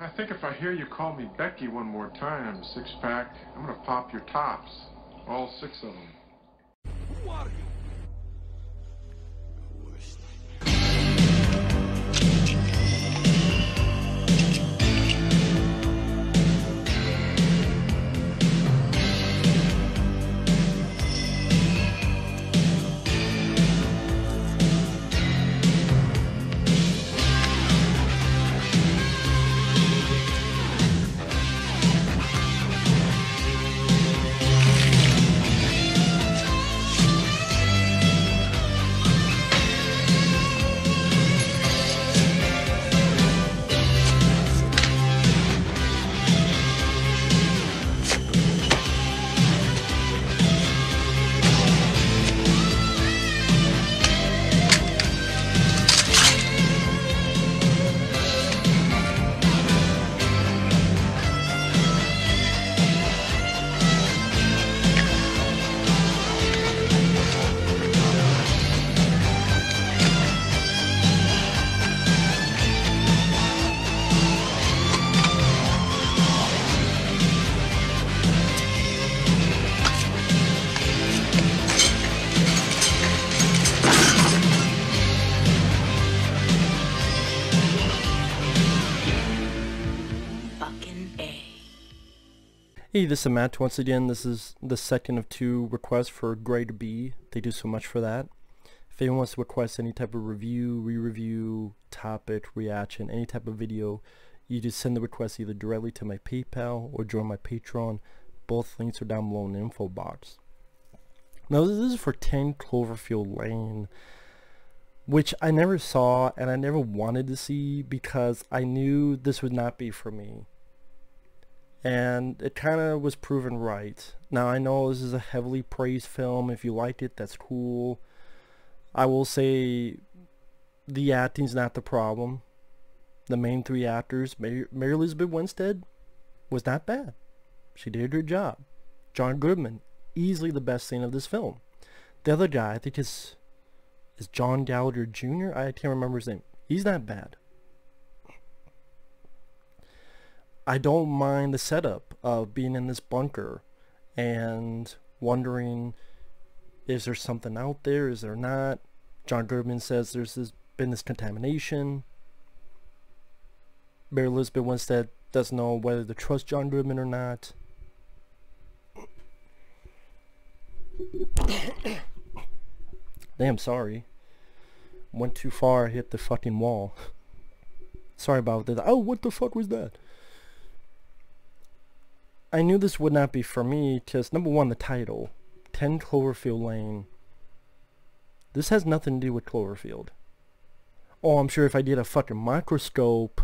I think if I hear you call me Becky one more time, six pack, I'm gonna pop your tops. All six of them. Hey, this is Matt once again. This is the second of two requests for Greg B. They do so much for that. If anyone wants to request any type of review, re-review, topic, reaction, any type of video, you just send the request either directly to my PayPal or join my Patreon. Both links are down below in the info box. Now this is for 10 Cloverfield Lane, which I never saw and I never wanted to see because I knew this would not be for me and it kind of was proven right. Now I know this is a heavily praised film. If you liked it, that's cool. I will say the acting's not the problem. The main three actors, Mary, Mary Elizabeth Winstead, was not bad. She did her job. John Goodman, easily the best scene of this film. The other guy, I think is is John Gallagher Jr. I can't remember his name. He's not bad. I don't mind the setup of being in this bunker and wondering is there something out there, is there not? John Goodman says there's this, been this contamination. Mary Elizabeth Winstead doesn't know whether to trust John Goodman or not. Damn sorry. Went too far, hit the fucking wall. Sorry about that. Oh, what the fuck was that? I knew this would not be for me because number one, the title, 10 Cloverfield Lane. This has nothing to do with Cloverfield. Oh, I'm sure if I did a fucking microscope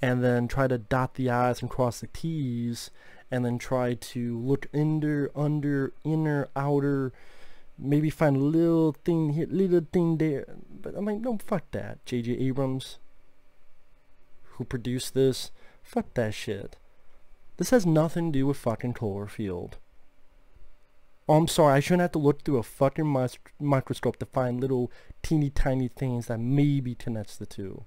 and then try to dot the I's and cross the T's and then try to look under, under, inner, outer, maybe find a little thing here, little thing there. But I'm like, no, fuck that. J.J. Abrams, who produced this, fuck that shit. This has nothing to do with fucking Cloverfield. Oh, I'm sorry, I shouldn't have to look through a fucking microscope to find little teeny tiny things that maybe connects the two.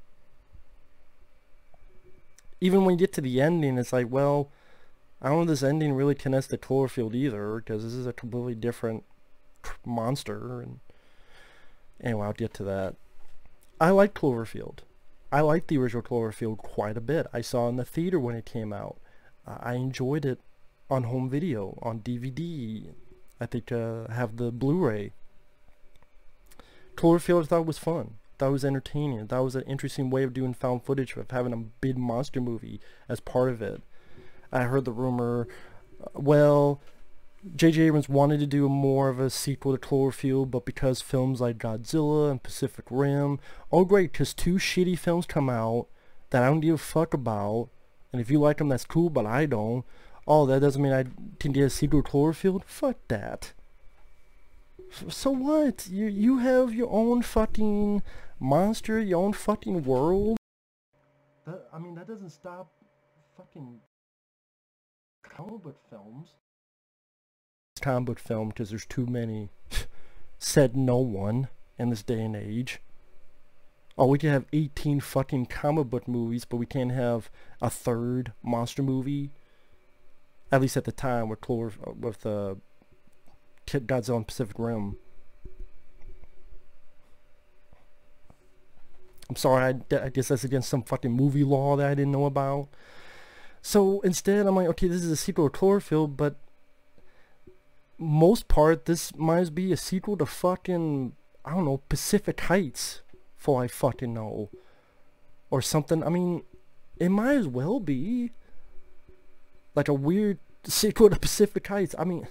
Even when you get to the ending, it's like, well, I don't know if this ending really connects to Cloverfield either, because this is a completely different monster. And anyway, I'll get to that. I like Cloverfield. I like the original Cloverfield quite a bit. I saw in the theater when it came out. I enjoyed it on home video, on DVD. I think uh, have the Blu-ray. Cloverfield I thought was fun. That was entertaining. That was an interesting way of doing found footage of having a big monster movie as part of it. I heard the rumor, uh, well, J.J. Abrams wanted to do more of a sequel to Cloverfield, but because films like Godzilla and Pacific Rim, oh great, because two shitty films come out that I don't give a fuck about, and if you like them, that's cool, but I don't. Oh, that doesn't mean I can get a to Cloverfield? Fuck that. So what? You you have your own fucking monster, your own fucking world. That I mean, that doesn't stop fucking comic book films. Comic book film because there's too many. Said no one in this day and age. Oh, we can have 18 fucking comic book movies, but we can't have a third monster movie. At least at the time with Clover, with uh, Godzilla and Pacific Rim. I'm sorry, I, I guess that's against some fucking movie law that I didn't know about. So instead, I'm like, okay, this is a sequel to Cloverfield, but most part, this might be a sequel to fucking, I don't know, Pacific Heights, for I fucking know. Or something. I mean, it might as well be. Like a weird sequel to Pacific Heights. I mean,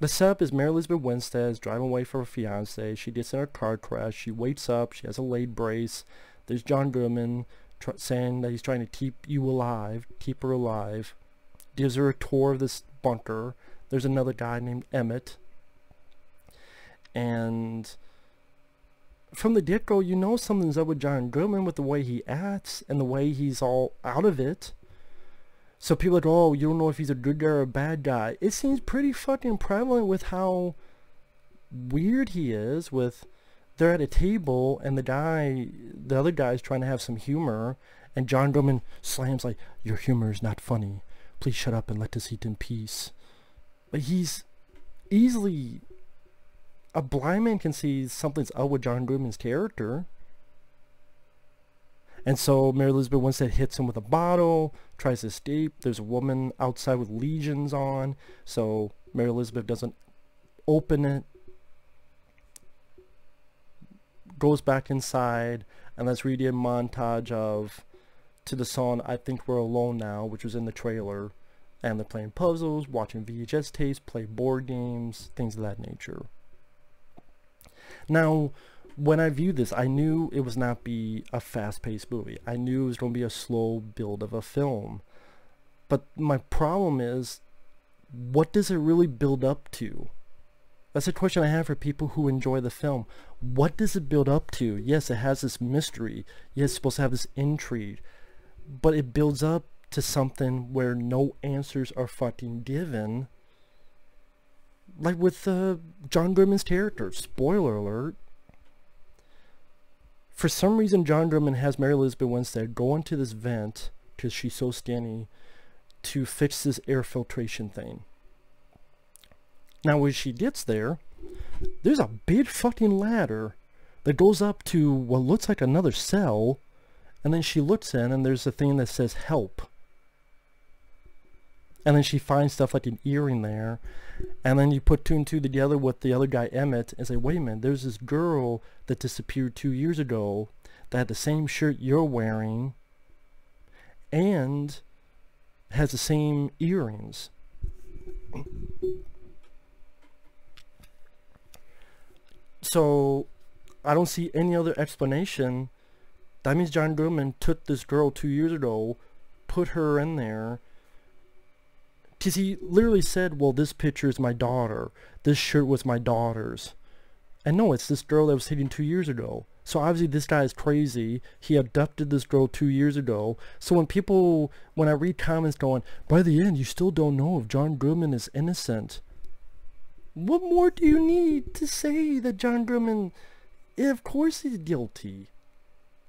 the setup is Mary Elizabeth Winstead is driving away from her fiance. She gets in a car crash. She wakes up. She has a laid brace. There's John Goodman saying that he's trying to keep you alive, keep her alive. Gives her a tour of this bunker. There's another guy named Emmett. And from the get-go, you know something's up with John Goodman with the way he acts and the way he's all out of it. So people are like, oh, you don't know if he's a good guy or a bad guy. It seems pretty fucking prevalent with how weird he is with they're at a table and the guy the other guy's trying to have some humor and John Goodman slams like, Your humor is not funny. Please shut up and let us eat in peace. But he's easily a blind man can see something's up with John Goodman's character. And so Mary Elizabeth Winstead hits him with a bottle, tries to escape. There's a woman outside with legions on, so Mary Elizabeth doesn't open it. Goes back inside, and let's read a montage of to the song I Think We're Alone Now, which was in the trailer. And they're playing puzzles, watching VHS tapes, play board games, things of that nature. Now, when I viewed this, I knew it was not be a fast-paced movie. I knew it was going to be a slow build of a film. But my problem is, what does it really build up to? That's a question I have for people who enjoy the film. What does it build up to? Yes, it has this mystery. Yes, it's supposed to have this intrigue. But it builds up to something where no answers are fucking given. Like with uh, John Goodman's character. Spoiler alert for some reason John Goodman has Mary Elizabeth Winstead go into this vent because she's so skinny to fix this air filtration thing. Now when she gets there, there's a big fucking ladder that goes up to what looks like another cell and then she looks in and there's a thing that says help. And then she finds stuff like an earring there. And then you put two and two together with the other guy, Emmett, and say, wait a minute, there's this girl that disappeared two years ago that had the same shirt you're wearing and has the same earrings. So, I don't see any other explanation. That means John Goodman took this girl two years ago, put her in there, because he literally said, well, this picture is my daughter. This shirt was my daughter's. And no, it's this girl that was hitting two years ago. So obviously this guy is crazy. He abducted this girl two years ago. So when people, when I read comments going, by the end, you still don't know if John Goodman is innocent. What more do you need to say that John Goodman, of course he's guilty.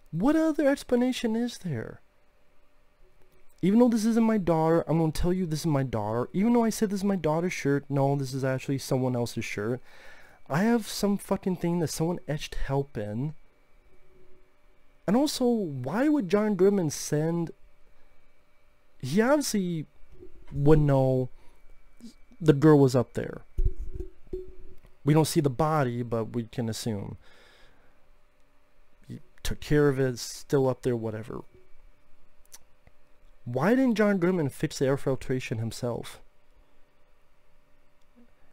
What other explanation is there? Even though this isn't my daughter, I'm going to tell you this is my daughter. Even though I said this is my daughter's shirt, no, this is actually someone else's shirt. I have some fucking thing that someone etched help in. And also, why would John Goodman send... He obviously would know the girl was up there. We don't see the body, but we can assume. He took care of it, still up there, whatever. Why didn't John Goodman fix the air filtration himself?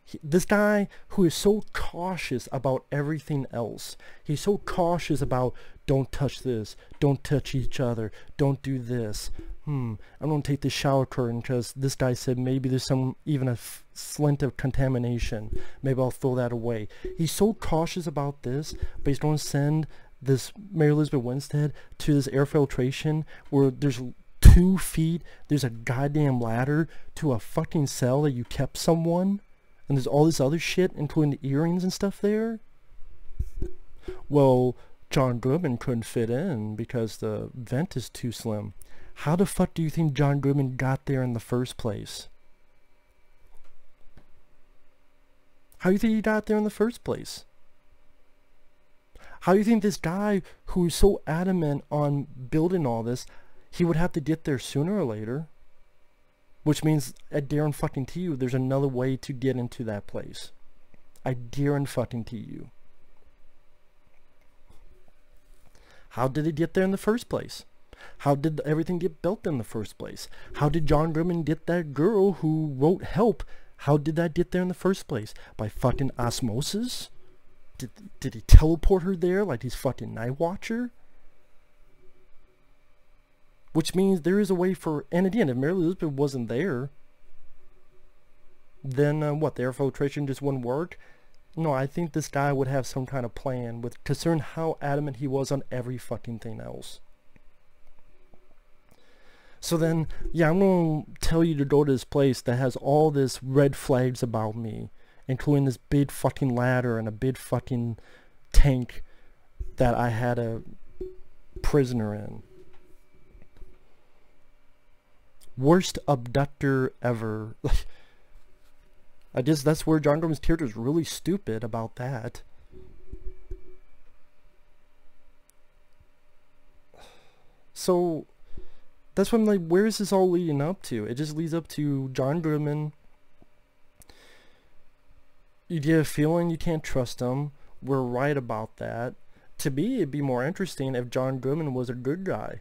He, this guy who is so cautious about everything else. He's so cautious about don't touch this, don't touch each other, don't do this. Hmm, I'm to take the shower curtain because this guy said maybe there's some, even a slint of contamination. Maybe I'll throw that away. He's so cautious about this, but he's to send this Mary Elizabeth Winstead to this air filtration where there's two feet, there's a goddamn ladder to a fucking cell that you kept someone, and there's all this other shit, including the earrings and stuff there. well, John Goodman couldn't fit in because the vent is too slim. How the fuck do you think John Goodman got there in the first place? How do you think he got there in the first place? How do you think this guy who's so adamant on building all this, he would have to get there sooner or later? Which means, I Darren fucking to you, there's another way to get into that place. I Darren fucking to you. How did it get there in the first place? How did everything get built in the first place? How did John Goodman get that girl who wrote Help? How did that get there in the first place? By fucking osmosis? Did, did he teleport her there like he's fucking Night Watcher? Which means there is a way for, and again, if Mary Elizabeth wasn't there, then uh, what, the air filtration just wouldn't work? No, I think this guy would have some kind of plan with concern how adamant he was on every fucking thing else. So then, yeah, I'm going to tell you to go to this place that has all this red flags about me, including this big fucking ladder and a big fucking tank that I had a prisoner in. Worst abductor ever. I guess that's where John Goodman's character is really stupid about that. So that's what I'm like, where is this all leading up to? It just leads up to John Goodman. You get a feeling you can't trust him. We're right about that. To me, it'd be more interesting if John Goodman was a good guy.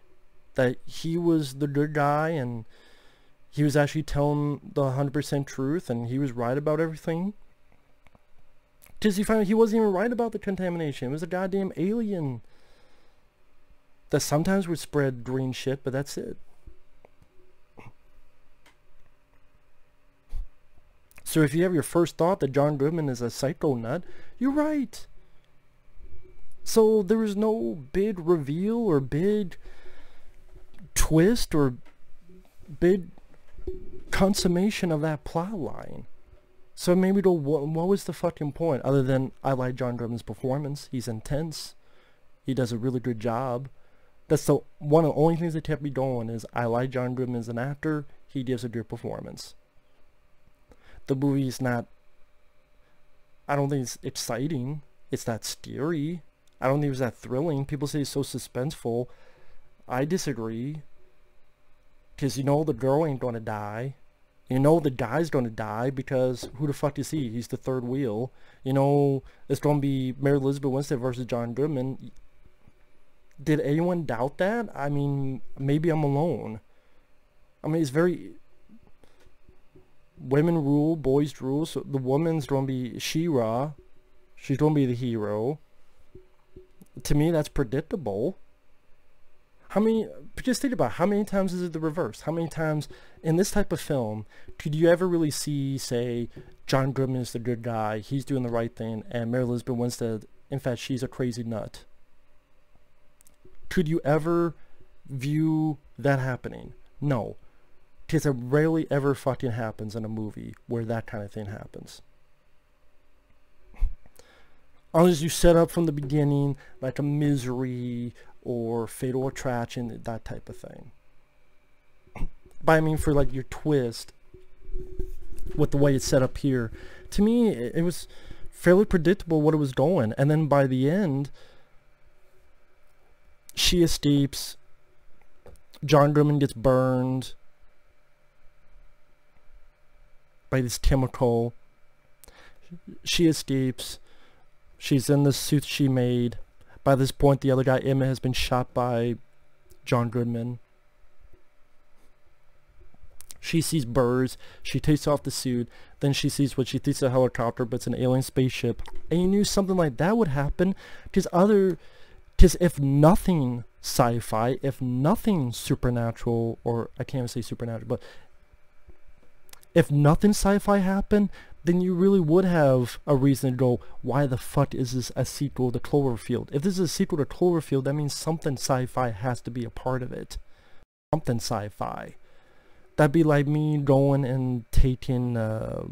That he was the good guy and he was actually telling the 100% truth and he was right about everything. Because he found he wasn't even right about the contamination. It was a goddamn alien that sometimes would spread green shit, but that's it. So if you have your first thought that John Goodman is a psycho nut, you're right. So there was no big reveal or big twist or big consummation of that plot line. So maybe the what, what was the fucking point other than I like John Goodman's performance. He's intense. He does a really good job. That's the one of the only things that kept me going is I like John Goodman as an actor. He gives a good performance. The movie is not. I don't think it's exciting. It's not scary. I don't think it was that thrilling. People say it's so suspenseful. I disagree. Because you know the girl ain't gonna die. You know the guy's gonna die because who the fuck is he? He's the third wheel. You know it's gonna be Mary Elizabeth Winstead versus John Goodman did anyone doubt that? I mean, maybe I'm alone. I mean, it's very women rule, boys rule. So the woman's gonna be She-Ra. She's gonna be the hero. To me, that's predictable. How many? Just think about how many times is it the reverse? How many times in this type of film could you ever really see, say, John Goodman is the good guy, he's doing the right thing, and Mary Elizabeth Winstead, in fact, she's a crazy nut? Could you ever view that happening? No. Because it rarely ever fucking happens in a movie where that kind of thing happens. Unless you set up from the beginning like a misery or fatal attraction, that type of thing. But I mean for like your twist with the way it's set up here, to me it was fairly predictable what it was going. And then by the end, she escapes. John Goodman gets burned by this chemical. She escapes. She's in the suit she made. By this point, the other guy, Emmett, has been shot by John Goodman. She sees birds. She takes off the suit. Then she sees what she thinks is a helicopter, but it's an alien spaceship. And you knew something like that would happen because other because if nothing sci-fi, if nothing supernatural, or I can't even say supernatural, but if nothing sci-fi happened, then you really would have a reason to go, why the fuck is this a sequel to Cloverfield? If this is a sequel to Cloverfield, that means something sci-fi has to be a part of it. Something sci-fi. That'd be like me going and taking uh,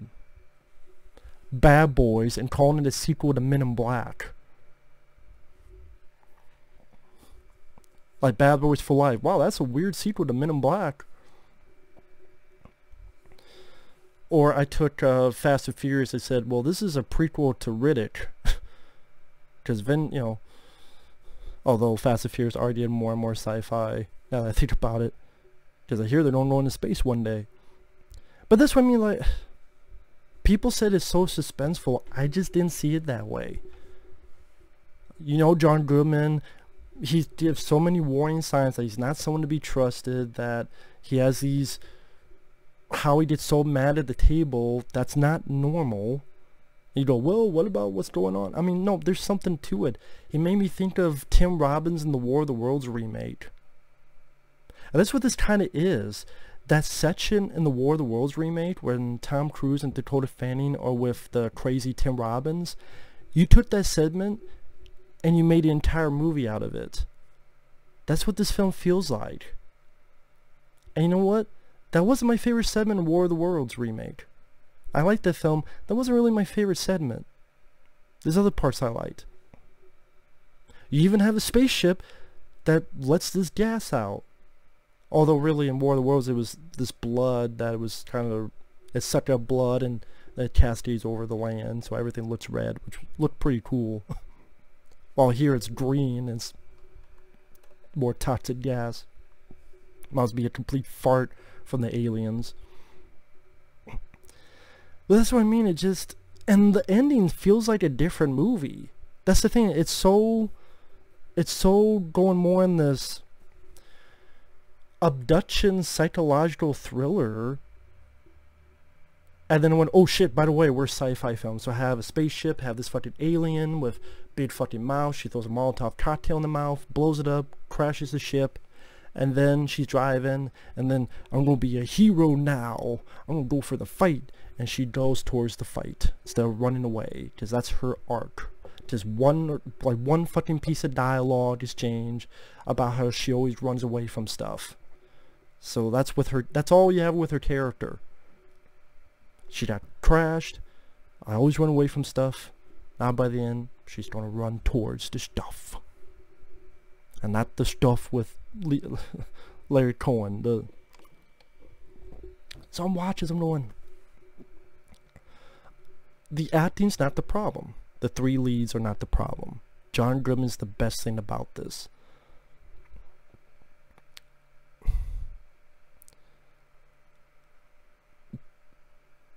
Bad Boys and calling it a sequel to Men in Black. Like Bad Boys for Life. Wow, that's a weird sequel to Men in Black. Or I took uh, Fast and Furious and said, well, this is a prequel to Riddick. Because Vin, you know, although Fast and Furious already did more and more sci-fi, now that I think about it. Because I hear they're going to go into space one day. But this one, I mean, like, people said it's so suspenseful. I just didn't see it that way. You know, John Goodman, he gives so many warning signs that he's not someone to be trusted, that he has these how he gets so mad at the table, that's not normal. You go, well, what about what's going on? I mean, no, there's something to it. It made me think of Tim Robbins in the War of the Worlds remake. And that's what this kind of is. That section in the War of the Worlds remake when Tom Cruise and Dakota Fanning are with the crazy Tim Robbins, you took that segment and you made an entire movie out of it. That's what this film feels like. And you know what? That wasn't my favorite segment in War of the Worlds remake. I liked that film. That wasn't really my favorite segment. There's other parts I liked. You even have a spaceship that lets this gas out. Although really in War of the Worlds it was this blood that was kind of, it sucked up blood and it cascades over the land so everything looks red, which looked pretty cool. While here it's green, it's more toxic gas. Must be a complete fart from the aliens. But that's what I mean, it just and the ending feels like a different movie. That's the thing, it's so it's so going more in this abduction psychological thriller and then when oh shit by the way we're sci-fi film so I have a spaceship have this fucking alien with big fucking mouth she throws a molotov cocktail in the mouth blows it up crashes the ship and then she's driving and then I'm gonna be a hero now. I'm gonna go for the fight. And she goes towards the fight. Instead of running away because that's her arc. Just one like one fucking piece of dialogue exchange about how she always runs away from stuff. So that's with her that's all you have with her character. She got crashed. I always run away from stuff. Now by the end she's gonna run towards the stuff and not the stuff with Larry Cohen. The some watches I'm going. The acting's not the problem. The three leads are not the problem. John Goodman's the best thing about this.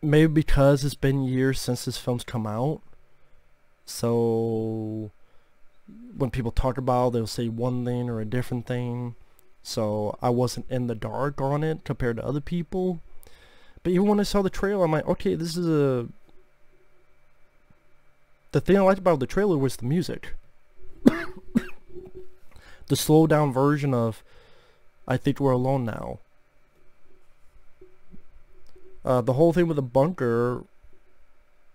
Maybe because it's been years since this film's come out. So when people talk about they'll say one thing or a different thing. So I wasn't in the dark on it compared to other people. But even when I saw the trailer I'm like okay this is a the thing I liked about the trailer was the music. The slow down version of I think we're alone now. Uh, the whole thing with the bunker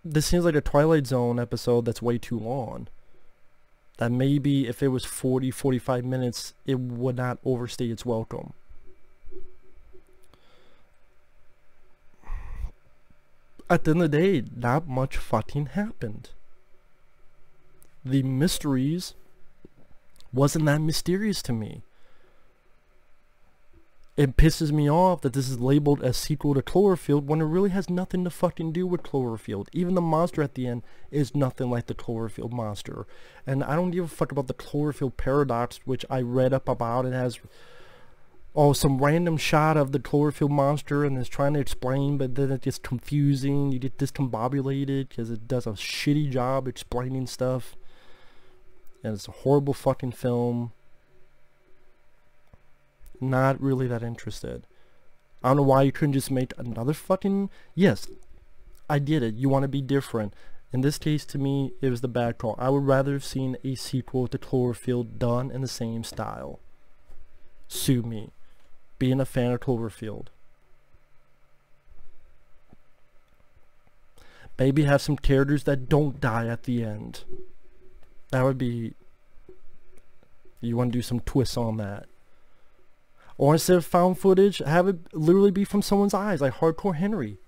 this seems like a Twilight Zone episode that's way too long that maybe if it was 40 45 minutes it would not overstay its welcome. At the end of the day not much fucking happened. The mysteries wasn't that mysterious to me it pisses me off that this is labeled as sequel to Cloverfield when it really has nothing to fucking do with Cloverfield. Even the monster at the end is nothing like the Cloverfield monster. And I don't give a fuck about the Cloverfield paradox, which I read up about. It has oh some random shot of the Cloverfield monster and it's trying to explain, but then it gets confusing. You get discombobulated because it does a shitty job explaining stuff. And it's a horrible fucking film not really that interested. I don't know why you couldn't just make another fucking... Yes, I get it. You want to be different. In this case, to me, it was the bad call. I would rather have seen a sequel to Cloverfield done in the same style. Sue me. Being a fan of Cloverfield. Maybe have some characters that don't die at the end. That would be... You want to do some twists on that. Or instead of found footage, have it literally be from someone's eyes, like Hardcore Henry.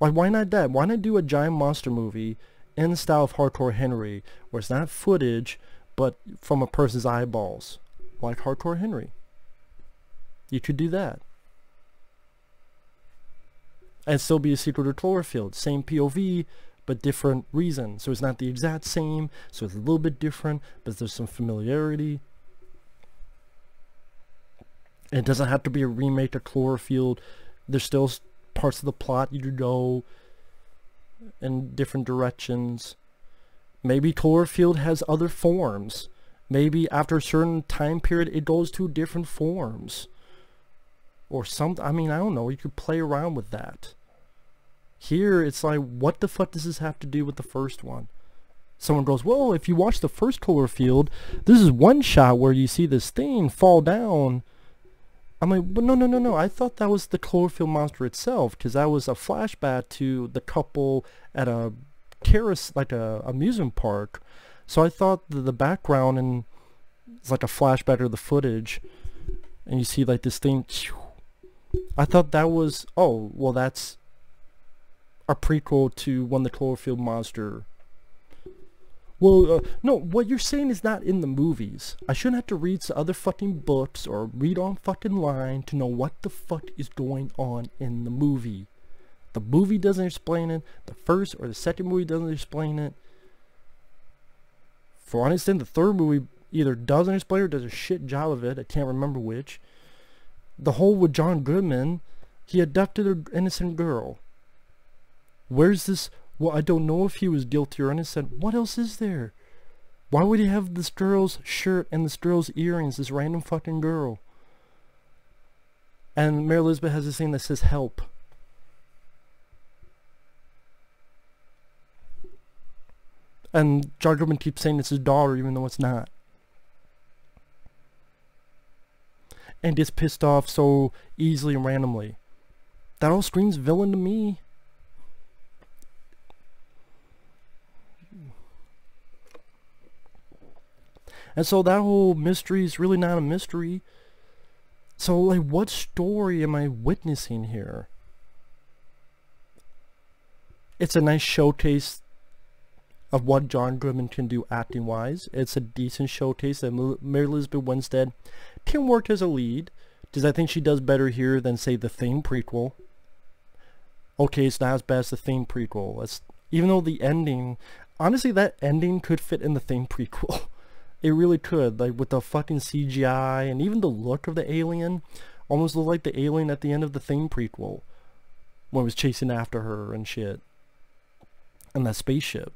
Like, why not that? Why not do a giant monster movie in the style of Hardcore Henry, where it's not footage, but from a person's eyeballs? like Hardcore Henry. You could do that. And still be a sequel to Cloverfield. Same POV, but different reason. So it's not the exact same, so it's a little bit different, but there's some familiarity. It doesn't have to be a remake of Cloverfield. There's still parts of the plot you go in different directions. Maybe Cloverfield has other forms. Maybe after a certain time period it goes to different forms. Or something. I mean, I don't know. You could play around with that. Here, it's like, what the fuck does this have to do with the first one? Someone goes, well, if you watch the first Cloverfield, this is one shot where you see this thing fall down. I'm like, well, no, no, no, no. I thought that was the Cloverfield monster itself, because that was a flashback to the couple at a carousel, like a amusement park. So I thought the, background and it's like a flashback of the footage, and you see like this thing. I thought that was oh well that's a prequel to when the Cloverfield monster. Well, uh, no, what you're saying is not in the movies. I shouldn't have to read some other fucking books or read on fucking line to know what the fuck is going on in the movie. The movie doesn't explain it. The first or the second movie doesn't explain it. For instance, the third movie either doesn't explain it or does a shit job of it. I can't remember which. The whole with John Goodman, he abducted an innocent girl. Where's this? Well, I don't know if he was guilty or innocent. What else is there? Why would he have this girl's shirt and this girl's earrings, this random fucking girl? And Mary Elizabeth has this thing that says help. And John Goodman keeps saying it's his daughter even though it's not. And gets pissed off so easily and randomly. That all screams villain to me. And so that whole mystery is really not a mystery. So like what story am I witnessing here? It's a nice showcase of what John Goodman can do acting wise. It's a decent showcase that Mary Elizabeth Winstead can work as a lead. Does I think she does better here than say the Thing prequel? Okay, it's not as bad as the Thing prequel. It's, even though the ending, honestly, that ending could fit in the Thing prequel. It really could, like with the fucking CGI and even the look of the alien, almost looked like the alien at the end of the Thing prequel, when it was chasing after her and shit, and that spaceship.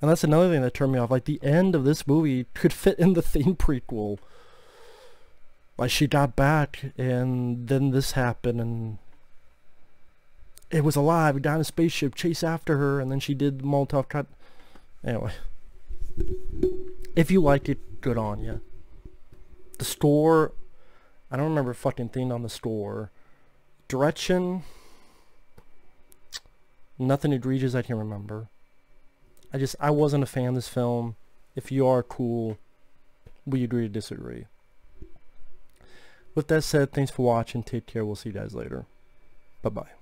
And that's another thing that turned me off. Like the end of this movie could fit in the Thing prequel. Like she got back, and then this happened, and it was alive. Got in a spaceship, chase after her, and then she did the Molotov cut. Anyway. If you liked it, good on you. The store, I don't remember fucking thing on the store. Direction, nothing egregious I can remember. I just, I wasn't a fan of this film. If you are cool, we agree to disagree. With that said, thanks for watching. Take care. We'll see you guys later. Bye-bye.